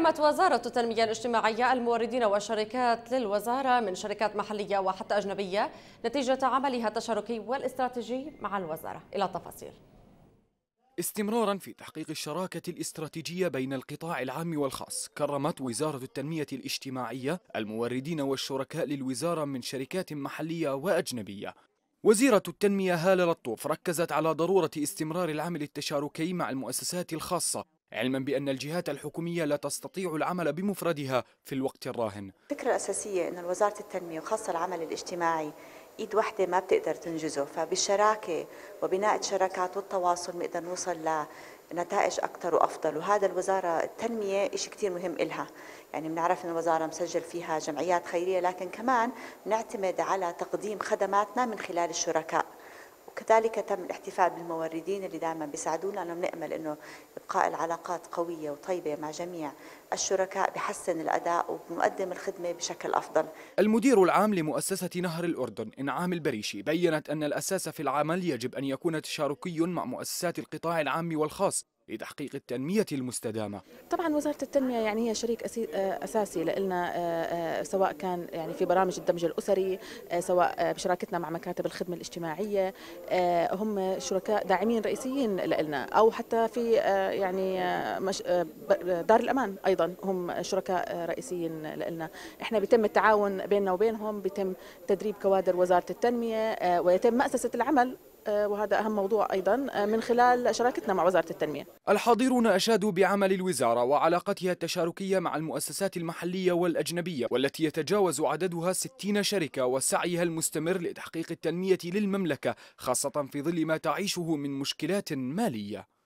قامت وزارة التنمية الاجتماعية الموردين والشركات للوزارة من شركات محلية وحتى أجنبية نتيجة عملها التشاركي والاستراتيجي مع الوزارة. إلى التفاصيل. استمرارا في تحقيق الشراكة الاستراتيجية بين القطاع العام والخاص كرمت وزارة التنمية الاجتماعية الموردين والشركاء للوزارة من شركات محلية وأجنبية. وزيرة التنمية هالة لطوف ركزت على ضرورة استمرار العمل التشاركي مع المؤسسات الخاصة علما بأن الجهات الحكومية لا تستطيع العمل بمفردها في الوقت الراهن. الفكرة الأساسية أن وزارة التنمية وخاصة العمل الاجتماعي إيد وحده ما بتقدر تنجزه فبالشراكة وبناء الشراكات والتواصل بنقدر نوصل لنتائج أكثر وأفضل. وهذا الوزارة التنمية شيء كثير مهم إلها. يعني بنعرف إن الوزارة مسجل فيها جمعيات خيرية لكن كمان نعتمد على تقديم خدماتنا من خلال الشركاء. وكذلك تم الاحتفال بالموردين اللي دائما بيساعدونا لأنه بنأمل إنه إبقاء العلاقات قوية وطيبة مع جميع الشركاء بحسن الأداء وبنقدم الخدمة بشكل أفضل. المدير العام لمؤسسة نهر الأردن إنعام البريشي بينت أن الأساس في العمل يجب أن يكون تشاركي مع مؤسسات القطاع العام والخاص لتحقيق التنمية المستدامة. طبعا وزارة التنمية يعني هي شريك آه، أساسي لنا آه، آه، سواء كان يعني في برامج الدمج الأسري سواء بشراكتنا مع مكاتب الخدمة الاجتماعية هم شركاء داعمين رئيسيين لنا أو حتى في يعني دار الأمان أيضا هم شركاء رئيسيين لنا إحنا بيتم التعاون بيننا وبينهم بيتم تدريب كوادر وزارة التنمية ويتم مأسسة العمل وهذا أهم موضوع أيضا آه، من خلال شراكتنا مع وزارة التنمية. الحاضرون أشادوا بعمل الوزارة وعلاقتها التشاركية مع المؤسسات المحلية والأجنبية والتي يتجاوز عددها 60 شركة وسعيها المستمر لتحقيق التنمية للمملكة خاصة في ظل ما تعيشه من مشكلات مالية.